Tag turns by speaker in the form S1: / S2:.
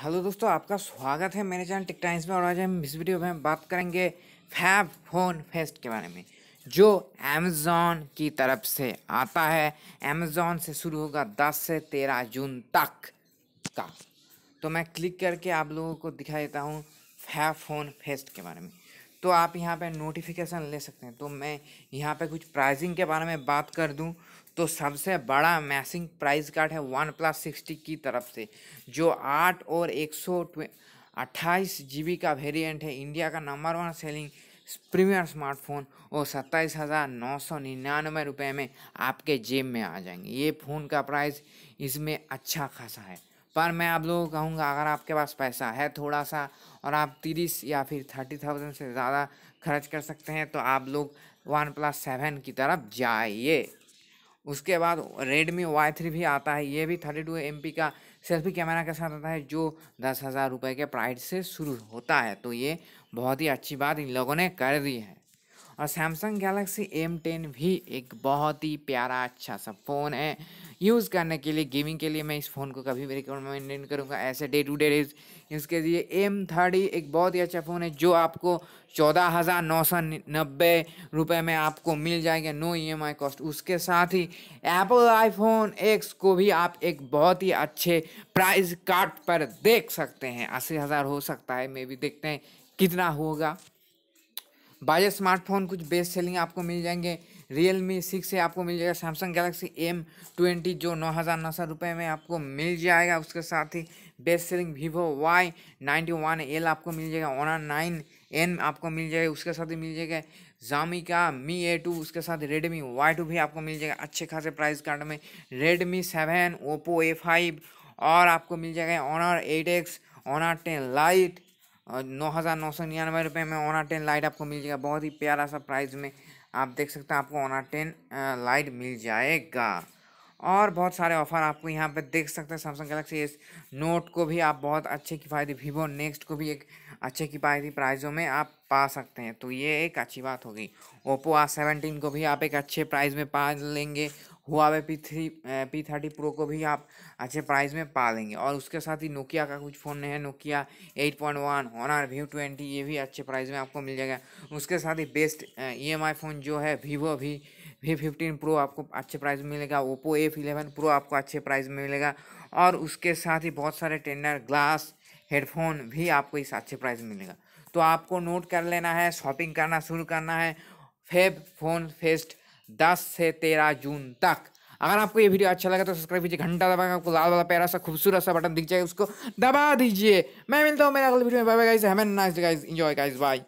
S1: Hello दोस्तों, आपका स्वागत है मेरे चैनल टिक टाइम्स में और आज हम इस वीडियो में बात करेंगे फैब फ़ोन फेस्ट के बारे में, जो अमेज़ॉन की तरफ़ से आता है। अमेज़ॉन से शुरू होगा 10 से 13 जून तक का। तो मैं क्लिक करके आप लोगों को दिखा देता हूँ फैब फ़ोन फेस्ट के बारे में। तो आप यहाँ पे नोटिफिकेशन ले सकते हैं। तो मैं यहाँ पे कुछ प्राइसिंग के बारे में बात कर दूँ तो सबसे बड़ा मैसिंग प्राइस कार्ड है वन प्लस सिक्सटी की तरफ़ से, जो आठ और एक सौ अट्ठाईस जी का वेरिएंट है। इंडिया का number one selling premier smartphone और सत्ताईस हज़ार नौ सौ निन्यानवे रुपये में आपके जेब में आ जाएँगे। ये फ़ोन का प्राइस इसमें अच्छा खासा है। पर मैं आप लोगों को कहूँगा, अगर आपके पास पैसा है थोड़ा सा और आप तीस या फिर थर्टी थाउज़ेंड से ज़्यादा खर्च कर सकते हैं तो आप लोग वन प्लस सेवन की तरफ़ जाइए। उसके बाद रेडमी वाई थ्री भी आता है, ये भी थर्टी टू एम पी का सेल्फी कैमरा के साथ आता है, जो दस हज़ार रुपये के प्राइस से शुरू होता है। तो ये बहुत ही अच्छी बात इन लोगों ने कर दी है। और सैमसंग गैलेक्सी एम टेन भी एक बहुत ही प्यारा अच्छा सा फ़ोन है। यूज़ करने के लिए गेमिंग के लिए मैं इस फ़ोन को कभी भी रिकमेंड नहीं करूँगा ऐसे डे टू डे यूज़ इसके लिए एम थर्टी एक बहुत ही अच्छा फ़ोन है, जो आपको चौदह हज़ार नौ सौ नब्बे रुपये में आपको मिल जाएगा no E M I cost उसके साथ ही एप्पल आईफोन एक्स को भी आप एक बहुत ही अच्छे प्राइस कार्ड पर देख सकते हैं। अस्सी हज़ार हो सकता है मे भी देखते हैं कितना होगा। बाजे स्मार्टफ़ोन कुछ बेस्ट सेलिंग आपको मिल जाएँगे। रियल मी सिक्स से आपको मिल जाएगा सैमसंग गैलेक्सी एम ट्वेंटी जो नौ हज़ार नौ सौ रुपये में आपको मिल जाएगा। उसके साथ ही best selling Vivo Y ninety one L आपको मिल जाएगा ऑनर नाइन एन आपको मिल जाएगा, उसके साथ ही मिल जाएगा जामी का मी ए टू उसके साथ रेडमी वाई टू भी आपको मिल जाएगा अच्छे खासे प्राइस कार्ड में। Redmi seven Oppo A five और आपको मिल जाएगा Honor eight X Honor ten lite और नौ हज़ार नौ सौ निन्यानवे रुपये में ओना टेन लाइट आपको मिल जाएगा। बहुत ही प्यारा सा प्राइस में आप देख सकते हैं आपको ओना टेन लाइट मिल जाएगा। और बहुत सारे ऑफ़र आपको यहाँ पे देख सकते हैं। सैमसंग गैलेक्सी एस नोट को भी आप बहुत अच्छे किफ़ायती वीवो नेक्स्ट को भी एक अच्छे किफ़ायती प्राइज़ों में आप पा सकते हैं। तो ये एक अच्छी बात होगी ओप्पो आ सेवनटीन को भी आप एक अच्छे प्राइस में पा लेंगे। Huawei P three P thirty pro को भी आप अच्छे प्राइस में पा लेंगे और उसके साथ ही नोकिया का कुछ फ़ोन है Nokia eight point one Honor view twenty ये भी अच्छे प्राइस में आपको मिल जाएगा। उसके साथ ही best E M I phone जो है वीवो भी वी फिफ्टीन प्रो आपको अच्छे प्राइस में मिलेगा। ओप्पो एफ़ इलेवन प्रो आपको अच्छे प्राइस में मिलेगा। और उसके साथ ही बहुत सारे टेंडर ग्लास हेडफोन भी आपको इस अच्छे प्राइस में मिलेगा। तो आपको नोट कर लेना है शॉपिंग करना शुरू करना है। फेब फ़ोन फेस्ट दस से तेरह जून तक। अगर आपको ये वीडियो अच्छा लगा तो सब्सक्राइब कीजिए, घंटा दबाकर आपको लाल वाला प्यारा सा खूबसूरत सा बटन दिख जाएगा उसको दबा दीजिए। मैं मिलता हूँ मेरे अगले वीडियो में। Bye bye guys have nice guys enjoy guys bye